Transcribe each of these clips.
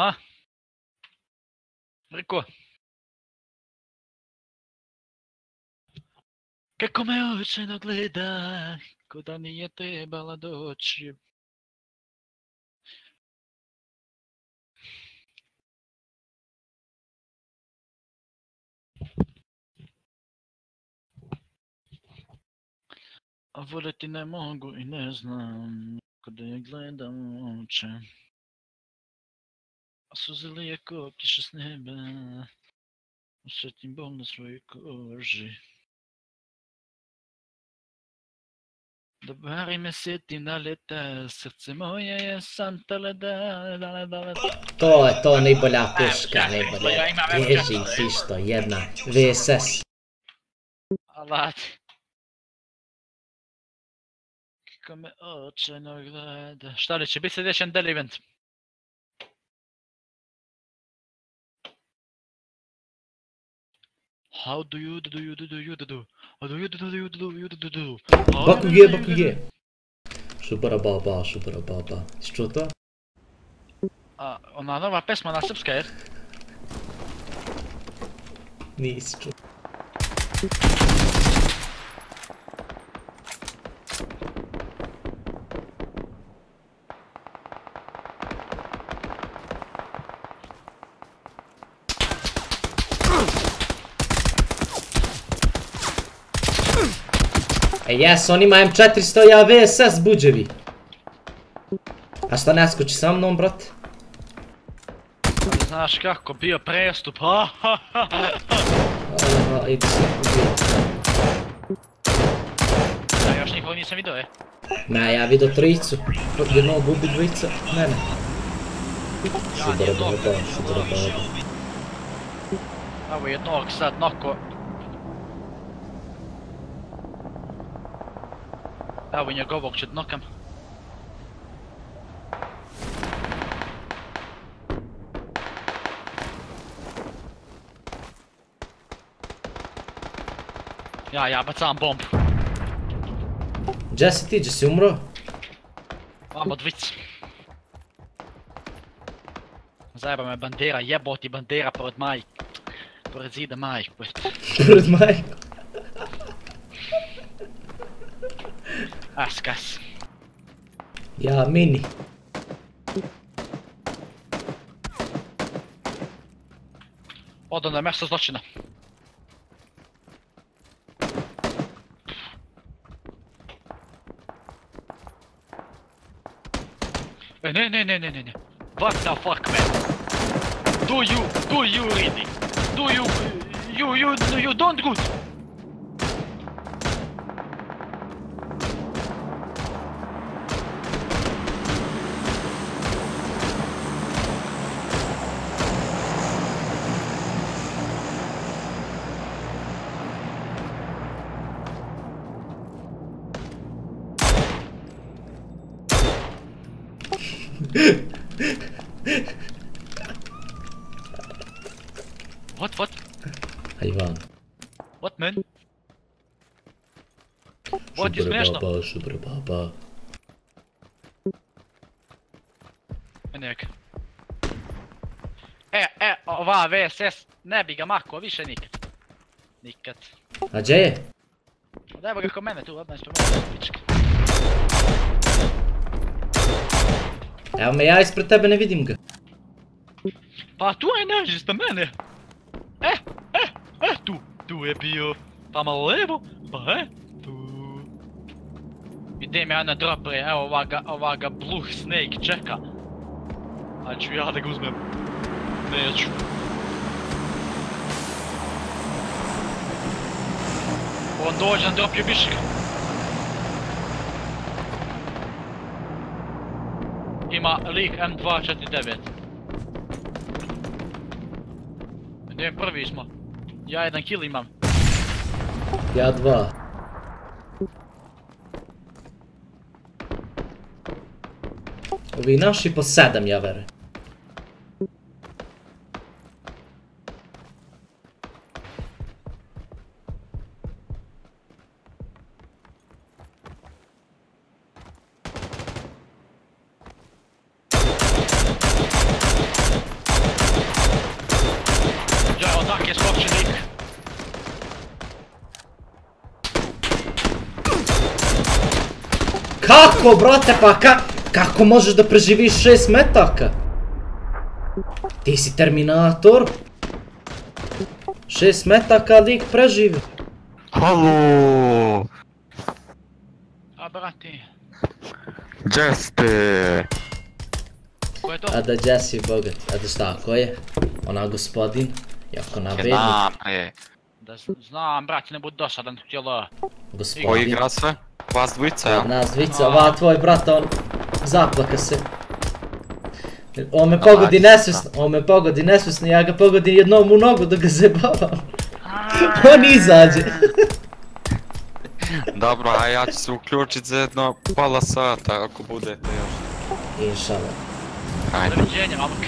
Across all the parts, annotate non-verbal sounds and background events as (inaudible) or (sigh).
A? Reko. Kako me očajno gleda, ko da nije trebala doći. A voljeti ne mogu i ne znam, kada je gledam u oči. A slzily jako obtěžes nebe, osvětím Bohu na svoji koži. Dobar ime sjetim da leta, srce moje je santa leda, dale, dale. To je, to je najbolja puška, najbolje. Teži tisto, jedna, VSS. Alat. Kako me oče no gleda. Šta li će biti sljedeći Endel event? How do you do you do do you do do? How do you do do you do you do do? Bakuye bakuye. Šubara baba, šubara baba. Що то? А, вона нова песма на српска, jer? Nisi čuo. E jes, on ima M400, ja VSS buđevi. A šta ne skoči sa mnom, brate? Ali Znaš kako, bio prestup. Ha, ha, ha, ha. Idi se. Ja još nikog nisam vidio, e. Ne, ja vidio trojicu. Jednog ubi dvojica, mene. Šubara baba, šubara baba. Evo jednog sad noko. That when your gobble should knock him. Ja, ja, bacam bomb. Gdje si ti? Gdje si umro? Imamo dvic. Zajeba me bandera, jeboti bandera pred maj. Pred zidem maj. pred maj. ask us. Yeah, Mini. Hold on, the master's watching her. No, no, no, no, no. What the fuck, man? Do you, do you really? Do you, you, you, you don't good? What, what, Hajvan. what, man? What je smiješno? baba, šubara baba. Nek. E, e, ova VSS, ne bi ga mako više nikad. Nikad. A gdje je? Da evo ga kod mene tu, odmah ispred mene, pička. Evo me, ja ispred tebe ne vidim ga. Pa tu je naš ispred mene. E, e, e, tu, tu je bio. Pa malo levo, pa e, tu. Idem ja na dropre, evo ovaga, ovaga Blue Snake čeka. A ću ja da ga uzmem. Neću. On dođe na drop ljubiška. Ima lik M249. Ne, prvi smo. Ja jedan kill imam. Ja dva. Ovi naši po sedam, ja verujem. Kako, brate, pa ka, kako možeš da preživiš 6 metaka? Ti si Terminator. 6 metaka lik preživi. Halo! A brate, Gdje ste? ko je to? A da Jesse bogat, a da šta, ko je? Ona gospodin, jako navedni. Jedna, bre. Da znam, brate, ne budi dosadan, htjela. Ko Gospodin. igra sve? Vas dvojica, ja? Nas dvica, ova tvoj brat, on zaplaka se. On me pogodi nesvjesno, on me pogodi nesvjesno, ja ga pogodim jednom u nogu da ga zabavam. On izađe. (laughs) Dobro, a ja ću se uključit za jedno pola sata ako budete još. Inšala. Ajde. Doviđenja, mamak.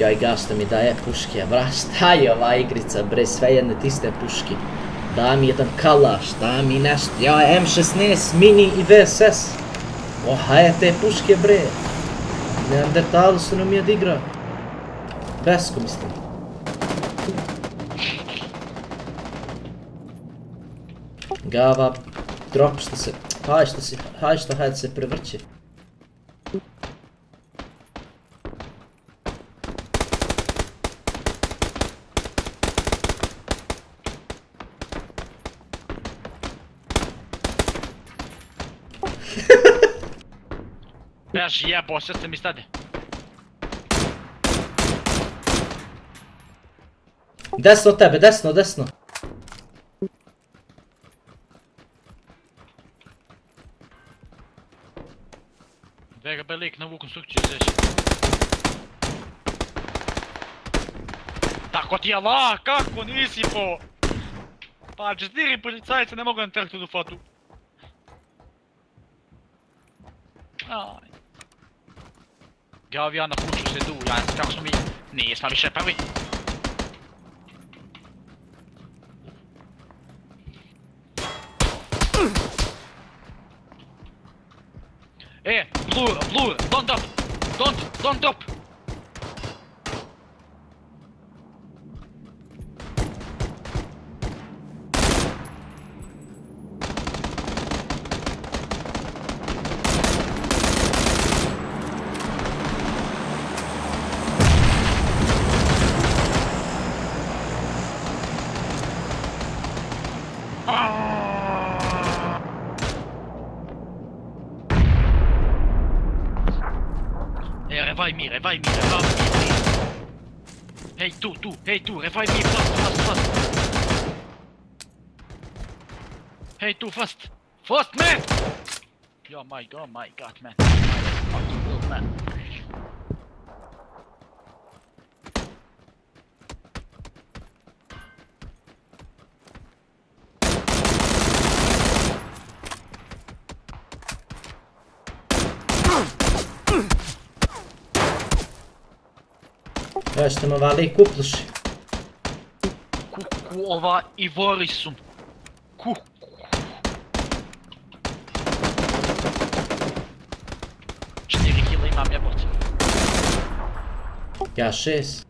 Joj, gašto mi daje puške, bra, šta je ova igrica, bre, sve jedne tiste puške. Da mi jedan kalaš, da mi nešto, joj, M16, mini i VSS. Oha je te puške, bre. Neandertalu su nam je igra. Besko, mislim. Gava, drop što se, haj se, haj što hajde se prevrće. Трябваше я бося се ми стаде. Десно тебе, десно, десно. Бега бе лик, нову конструкцию здесь. Так вот я ла, как он висипо! Па, четыре полицайца не могу на тракту до фату. Gaviana fortsätter doja en skam som vi... Nej, snart köper vi! Eh, bror, bror, don't up! Don't, don't up! Hey, revive me, revive me, revive me, please. Hey, tu, tu, hey, tu, revive me fast, fast, fast. Hey, tu, fast. Fast, man! Yo, my god, my god, man. Fucking good, man. Päästämä vaan liikkuu plussi. Kukku ova ivorissum. Kukku. Cztery kile i mam ja bot. Ja sześć.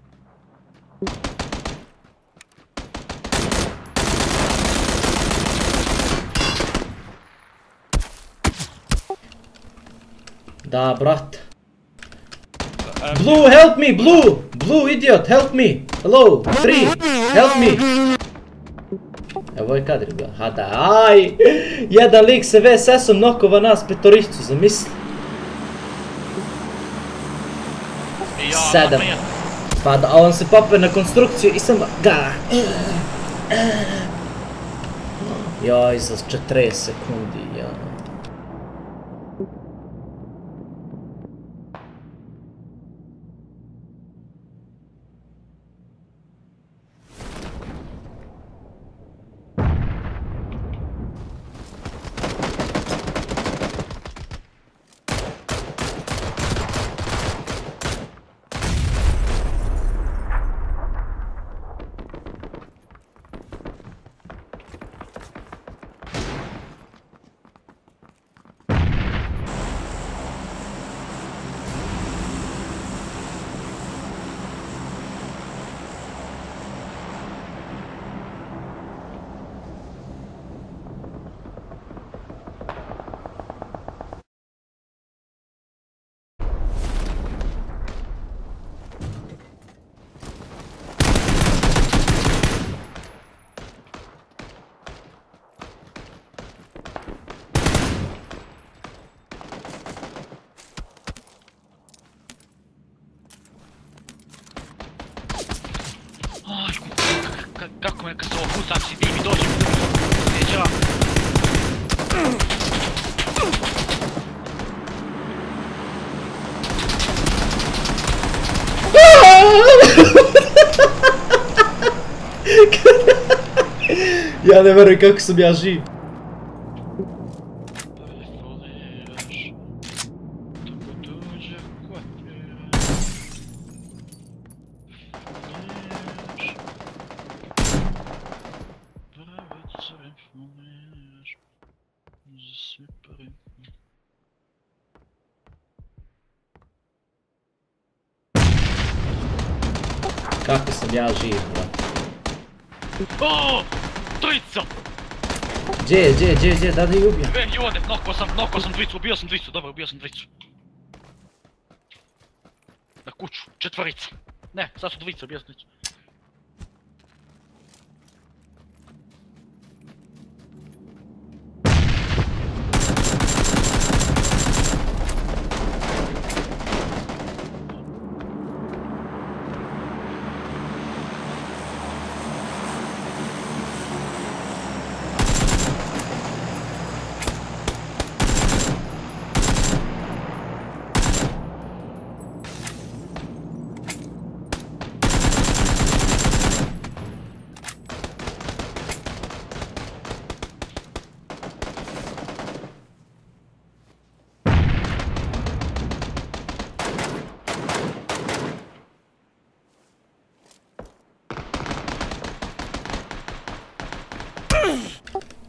Da, брат. Blue, help me, Blue! Blue, idiot, help me! Hello, three, help me! Evo je kadri ha da, aj! Jedan lik se VSS-om nokova nas petorišću, zamisli. Sedam. Pa da, on se pope na konstrukciju i samo ga. Joj, za 40 sekundi, Ja ne verujem kako sam ja živ. Kako sam ja živ, brate. O! Trica! Gdje je, gdje je, gdje je, gdje je, da da je ubijem? E, i ovdje, noko sam, noko sam dvicu, ubio sam dvicu, dobro, ubio sam dvicu. Na kuću, četvorica. Ne, sad su dvice, ubio sam dvicu.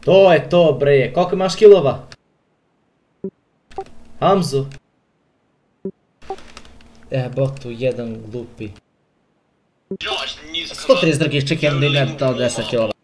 To je to, bre. Koliko imaš kilova? Hamzu. E, botu, jedan glupi. 130 drugih, čekaj, jedan da ima to 10 kilova.